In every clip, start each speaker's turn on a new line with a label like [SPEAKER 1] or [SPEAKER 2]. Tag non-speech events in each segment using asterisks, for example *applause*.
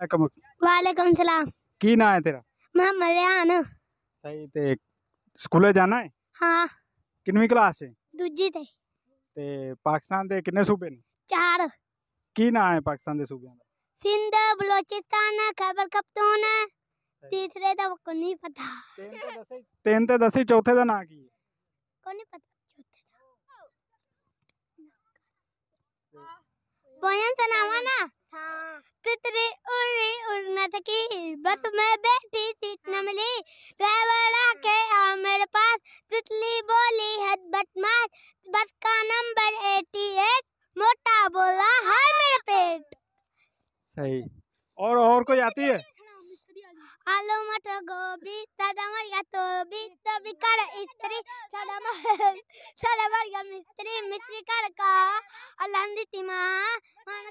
[SPEAKER 1] वालेकुम सलाम।
[SPEAKER 2] की ना है तेरा?
[SPEAKER 1] मोहम्मद रेहान
[SPEAKER 2] सही ते स्कूले जाना है?
[SPEAKER 1] हाँ।
[SPEAKER 2] कितवीं क्लास है?
[SPEAKER 1] दूजी ते।
[SPEAKER 2] ते पाकिस्तान दे कितने सूबे ने?
[SPEAKER 1] चार।
[SPEAKER 2] की ना है पाकिस्तान दे सूबे दा?
[SPEAKER 1] सिंध बलोचिस्तान खैबर पख्तून तीसरे दा को नहीं पता।
[SPEAKER 2] तीन ते दस चौथे दा ना की है?
[SPEAKER 1] को नहीं पता। चौथे दा। हाँ। बोयन से नाम है ना? हाँ। तितरी उड़ी उड़ना थकी बस मैं बैठी सीट न मिली। ड्राइवर आके आ मेरे पास तितली बोली हद बट मार बस का नंबर 88 मोटा बोला हाय मेरे पेट।
[SPEAKER 2] सही। और और कोई आती है?
[SPEAKER 1] आलू मटर गोभी सादा मरिया तो भी तभी कर इस्त्री सादा मर सादा मरिया मिस्त्री मिस्त्री कर का अल्लांदी तिमा मान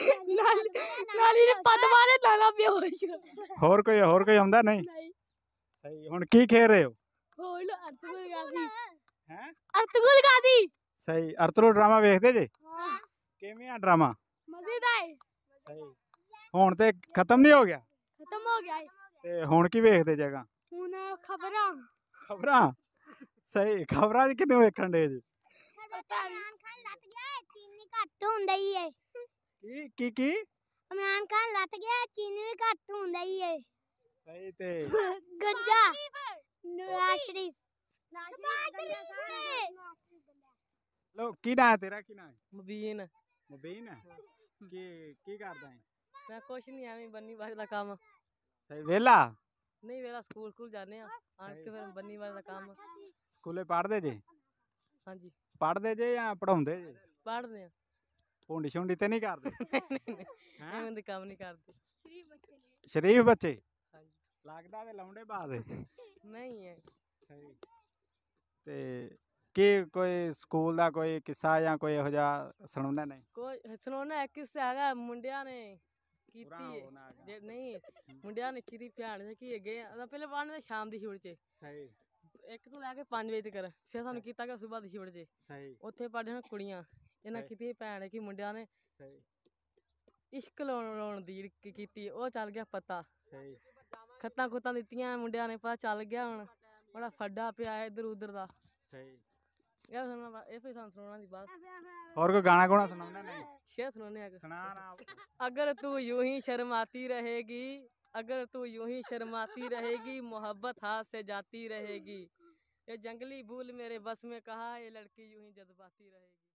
[SPEAKER 1] ਨਾਲ ਨਾਲੀ ਨੇ ਪੱਦ ਮਾਰੇ ਨਾਲਾ ਬੇਹੋਸ਼
[SPEAKER 2] ਹੋਰ ਕੋਈ ਹੋਰ ਕੋਈ ਆਉਂਦਾ ਨਹੀਂ?
[SPEAKER 1] ਨਹੀਂ।
[SPEAKER 2] ਸਹੀ ਹੁਣ ਕੀ ਖੇਡ ਰਹੇ ਹੋ?
[SPEAKER 1] ਹੋਲ ਅਰਤਗੁਲ ਗਾਜ਼ੀ।
[SPEAKER 2] ਹੈ?
[SPEAKER 1] Ertugrul Ghazi.
[SPEAKER 2] ਸਹੀ ਅਰਤਲੋ ਡਰਾਮਾ ਵੇਖਦੇ ਜੇ? ਕਿਵੇਂ ਆ ਡਰਾਮਾ?
[SPEAKER 1] ਮਜ਼ੇਦ ਆਏ
[SPEAKER 2] ਸਹੀ। ਹੁਣ ਤੇ ਖਤਮ ਨਹੀਂ ਹੋ ਗਿਆ?
[SPEAKER 1] ਖਤਮ ਹੋ ਗਿਆ
[SPEAKER 2] ਤੇ ਹੁਣ ਕੀ ਵੇਖਦੇ ਜਗਾ
[SPEAKER 1] ਹੁਣ ਖਬਰਾਂ।
[SPEAKER 2] ਖਬਰਾਂ? ਸਹੀ ਖਬਰਾਂ ਕਿੰਨੇ ਵੇਖਣ ਦੇ ਜੀ?
[SPEAKER 1] ਇਮਰਾਨ ਖਾਨ ਲੱਤ ਗਿਆ ਚੀਨੀ ਘੱਟ ਹੁੰਦਾ ਹੀ ਏ।
[SPEAKER 2] ਕੀ ਕੀ ਕੀ
[SPEAKER 1] ਇਮਰਾਨ ਖਾਨ ਲੱਤ ਗਿਆ ਚੀਨੀ ਵੀ ਘੱਟ ਹੁੰਦਾ ਹੀ ਏ
[SPEAKER 2] ਸਹੀ ਤੇ
[SPEAKER 1] ਗੱਜਾ ਨਵਾਜ਼ ਸ਼ਰੀਫ
[SPEAKER 2] ਲੋ ਕੀ ਨਾਂ ਹੈ ਤੇਰਾ ਕੀ ਨਾਂ ਹੈ
[SPEAKER 3] ਮਬੀਨ
[SPEAKER 2] ਮੁਬੀਨ ਕੀ ਕੀ ਕਰਦਾ ਹੈ
[SPEAKER 3] ਮੈਂ ਕੁਛ ਨਹੀਂ ਐਵੇਂ ਬੰਨੀ ਬਾਜ ਦਾ ਕੰਮ
[SPEAKER 2] ਸਹੀ ਵੇਲਾ
[SPEAKER 3] ਨਹੀਂ ਵੇਲਾ ਸਕੂਲ ਸਕੂਲ ਜਾਂਦੇ ਆ ਆਣ ਕੇ ਫਿਰ ਬੰਨੀ ਬਾਜ ਦਾ ਕੰਮ
[SPEAKER 2] ਸਕੂਲੇ ਪੜ੍ਹਦੇ ਜੇ
[SPEAKER 3] ਹਾਂਜੀ
[SPEAKER 2] ਪੜ੍ਹਦੇ ਜੇ ਜਾਂ ਪੜਾਉਂਦੇ ਜੇ
[SPEAKER 3] ਪੜ੍ਹਦੇ ਆ
[SPEAKER 2] ਭੁੰਡੀ ਸ਼ੁੰਡੀ ਤੇ ਨਹੀਂ ਕਰਦੇ? *laughs*
[SPEAKER 3] ਨਹੀਂ ਨਹੀਂ? ਐਵੇਂ ਦੇ ਕੰਮ ਨਹੀਂ ਕਰਦੇ।
[SPEAKER 2] ਸ਼ਰੀਫ ਬੱਚੇ
[SPEAKER 3] ਹਾਂਜੀ।
[SPEAKER 2] ਲੱਗਦਾ ਤੇ ਲਾਉਂਦੇ ਬਾਦ
[SPEAKER 3] ਨਹੀਂ ਹੈ।
[SPEAKER 2] ਸਹੀ। ਤੇ ਕੀ ਕੋਈ ਸਕੂਲ ਦਾ ਕੋਈ ਕਿੱਸਾ ਜਾਂ ਕੋਈ ਇਹੋ ਜਿਹਾ ਸੁਣਾਉਂਦਾ ਨਹੀਂ?
[SPEAKER 3] ਕੋਈ ਸੁਣਾਉਣਾ ਇੱਕ ਕਿੱਸਾ ਹੈਗਾ ਮੁੰਡਿਆਂ ਨੇ ਕੀਤੀ ਹੈ
[SPEAKER 2] ਨਾ।
[SPEAKER 3] ਜੇ ਨਹੀਂ ਮੁੰਡਿਆਂ ਨੇ ਕੀਤੀ ਭਿਆਨ ਸੀ ਕਿ ਅੱਗੇ ਉਹਦਾ ਪਹਿਲੇ ਪੜ੍ਹਨੇ ਸ਼ਾਮ ਦੀ ਸ਼ਿਫਟ 'ਚ।
[SPEAKER 2] ਸਹੀ।
[SPEAKER 3] ਇੱਕ ਤੋਂ ਲੈ ਕੇ 5 ਵਜੇ ਤੱਕ। ਫਿਰ ਸਾਨੂੰ ਕੀਤਾ ਕਿ ਸਵੇਰ ਦੀ ਸ਼ਿਫਟ 'ਚ।
[SPEAKER 2] ਸਹੀ।
[SPEAKER 3] ਉੱਥੇ ਪੜ੍ਹਦੇ ਹਨ ਕੁੜੀਆਂ। ਇਹਨਾਂ
[SPEAKER 2] ਸਹੀ।
[SPEAKER 3] ਕੀਤੀ ਭੈਣ ਕਿ ਮੁੰਡਿਆਂ ਨੇ
[SPEAKER 2] ਸਹੀ
[SPEAKER 3] ਇਸ਼ਕ ਲਾਉਣ ਲਾਉਣ ਦੀ ਜਿਹੜੀ ਕੀ- ਕੀਤੀ ਉਹ ਚੱਲ ਗਿਆ ਪਤਾ
[SPEAKER 2] ਸਹੀ
[SPEAKER 3] ਖੱਤਾਂ ਖੁੱਤਾਂ ਦਿੱਤੀਆਂ ਮੁੰਡਿਆਂ ਨੇ ਪਤਾ ਚੱਲ ਗਿਆ ਹੁਣ ਬੜਾ ਫੱਡਾ ਪਿਆ ਇੱਧਰ ਉੱਧਰ ਦਾ
[SPEAKER 2] ਸਹੀ
[SPEAKER 3] ਇਹ ਸੁਣਨਾ ਇਹ ਫਿਰ ਸਾਨੂੰ ਸੁਣਾਉਣਾ ਦੀ ਬਾਤ
[SPEAKER 2] ਹੋਰ ਕੋਈ ਗਾਣਾ ਗੁਣਾ ਸੁਣਾਉਂਦਾ ਨਹੀਂ
[SPEAKER 3] ਸ਼ੇਰ ਸੁਣਾਉਣੇ ਆ
[SPEAKER 2] ਸੁਣਾ ਨਾ
[SPEAKER 3] अगर तू यूं ही शर्माती रहेगी अगर तू यूं ही शर्माती रहेगी मोहब्बत हाथ से जाती रहेगी ये जंगली भूल मेरे बस में कहा ये लड़की यूं ही जज्बाती रहेगी